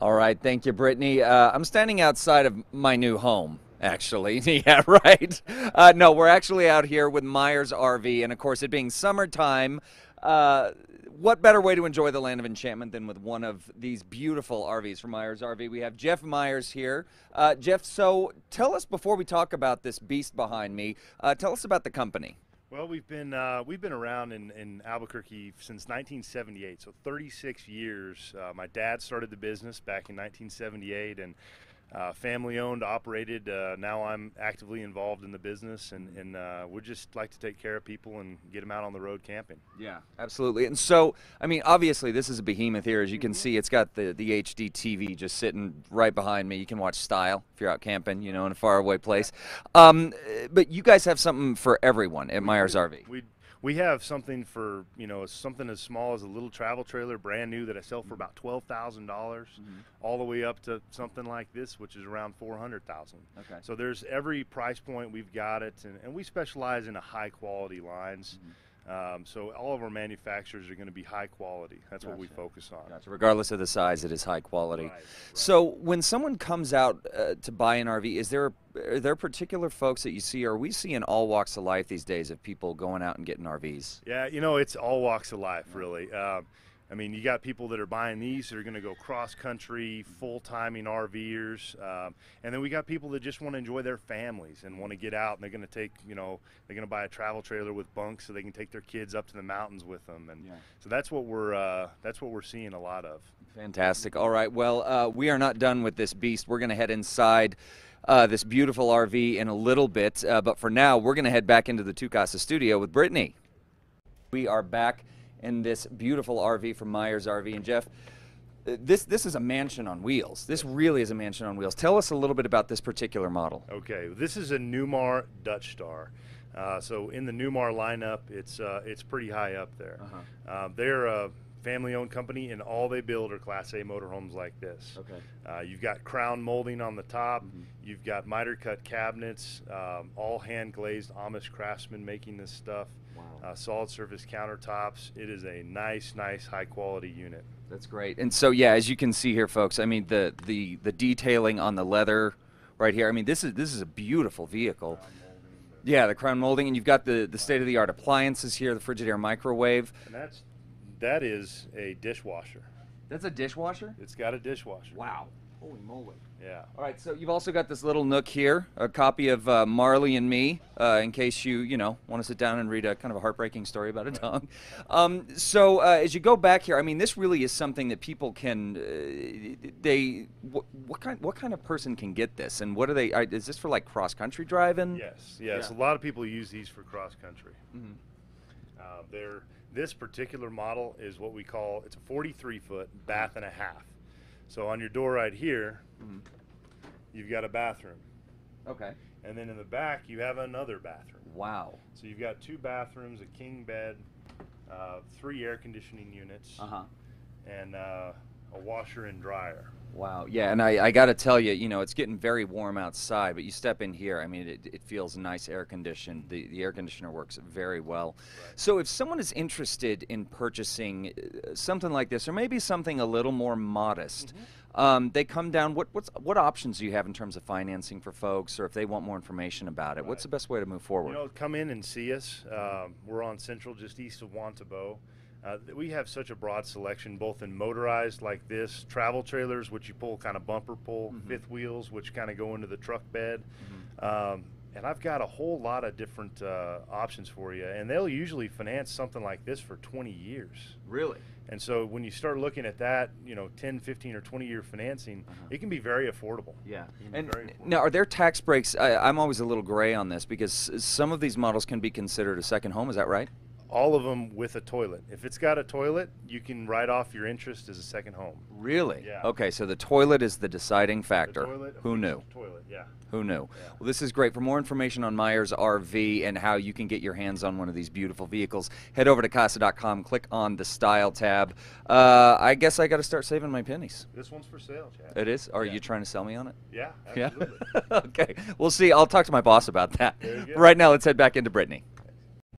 All right, thank you, Brittany. Uh, I'm standing outside of my new home. Actually, yeah, right. Uh, no, we're actually out here with Myers RV, and of course, it being summertime, uh, what better way to enjoy the land of enchantment than with one of these beautiful RVs from Myers RV? We have Jeff Myers here. Uh, Jeff, so tell us before we talk about this beast behind me, uh, tell us about the company. Well, we've been uh, we've been around in, in Albuquerque since 1978, so 36 years. Uh, my dad started the business back in 1978, and uh, family owned, operated. Uh, now I'm actively involved in the business, and, and uh, we just like to take care of people and get them out on the road camping. Yeah, absolutely. And so, I mean, obviously, this is a behemoth here. As you can see, it's got the, the HD TV just sitting right behind me. You can watch Style if you're out camping, you know, in a faraway place. Um, but you guys have something for everyone at Myers RV. We we have something for you know something as small as a little travel trailer, brand new that I sell for about twelve thousand dollars, Mm-hmm. all the way up to something like this, which is around four hundred thousand. Okay. So there's every price point we've got it, and, and we specialize in a high quality lines. Mm-hmm. Um, so all of our manufacturers are going to be high quality. That's what we focus on. Gotcha. Regardless of the size, it is high quality. Right, right. So, when someone comes out uh, to buy an RV, is there are there particular folks that you see? Or are we seeing all walks of life these days of people going out and getting RVs? Yeah, you know, it's all walks of life, really. Um, I mean, you got people that are buying these that are going to go cross country, full timing RVers, um, and then we got people that just want to enjoy their families and want to get out, and they're going to take, you know, they're going to buy a travel trailer with bunks so they can take their kids up to the mountains with them, and Yeah. so that's what we're uh, that's what we're seeing a lot of. Fantastic. All right. Well, uh, we are not done with this beast. We're going to head inside uh, this beautiful RV in a little bit. Uh, but for now, we're going to head back into the Tucasa studio with Brittany. We are back in this beautiful RV from Myers RV. And Jeff, uh, this, this is a mansion on wheels. This really is a mansion on wheels. Tell us a little bit about this particular model. Okay, this is a Newmar Dutch Star. Uh, so in the Newmar lineup, it's uh, it's pretty high up there. Uh-huh. Um, they're a family-owned company, and all they build are Class A motorhomes like this. Okay. Uh, you've got crown molding on the top. Mhm. You've got miter cut cabinets, um, all hand glazed Amish craftsmen making this stuff. Wow. Uh, solid surface countertops. It is a nice, nice, high quality unit. That's great. And so yeah, as you can see here, folks, I mean the the the detailing on the leather right here. I mean this is this is a beautiful vehicle. Yeah, the crown molding, and you've got the the state of the art appliances here, the Frigidaire microwave. And that's that is a dishwasher. That's a dishwasher. It's got a dishwasher. Wow. Holy moly. Yeah. All right, so you've also got this little nook here, a copy of uh, Marley and Me, uh, in case you, you know, want to sit down and read a kind of a heartbreaking story about a dog. Um, so uh, as you go back here, I mean, this really is something that people can, uh, they, what, what kind, what kind of person can get this, and what are they? Are, is this for like cross country driving? Yes, yes. Yeah. A lot of people use these for cross country. Mm -hmm. Uh, they're this particular model is what we call it's a 43 foot bath and a half. So on your door right here, Mhm. you've got a bathroom, Okay. and then in the back you have another bathroom. Wow. So you've got two bathrooms, a king bed, uh, three air conditioning units, Uh huh. and uh, a washer and dryer. Wow. Yeah, and I, I got to tell you, you know, it's getting very warm outside, but you step in here, I mean, it, it feels nice air conditioned. The, the air conditioner works very well. So if someone is interested in purchasing uh, something like this, or maybe something a little more modest, Mm-hmm. um, they come down. What what's, what options do you have in terms of financing for folks, or if they want more information about it? What's the best way to move forward? You know, come in and see us. Um, we're on Central, just east of Juan Tabo. Uh, we have such a broad selection, both in motorized like this, travel trailers, which you pull kind of bumper pull, Mhm. fifth wheels, which kind of go into the truck bed. Mhm. Um, and I've got a whole lot of different uh, options for you. And they'll usually finance something like this for 20 years. Really? And so when you start looking at that, you know, 10, 15, or 20 year financing, Uh-huh. it can be very affordable. Yeah. It can be And very affordable. now, are there tax breaks? I, I'm always a little gray on this because some of these models can be considered a second home. Is that right? All of them with a toilet. If it's got a toilet, you can write off your interest as a second home. Really? Yeah. Okay, so the toilet is the deciding The factor. toilet, Who knew? Toilet, yeah. Who knew? Yeah. Well, this is great. For more information on Myers RV and how you can get your hands on one of these beautiful vehicles, head over to kasa.com, click on the style tab. Uh, I guess I got to start saving my pennies. This one's for sale, Chad. It is? Are Yeah. you trying to sell me on it? Yeah, Yeah. okay. We'll see. I'll talk to my boss about that. There you go. Right now, let's head back into Brittany.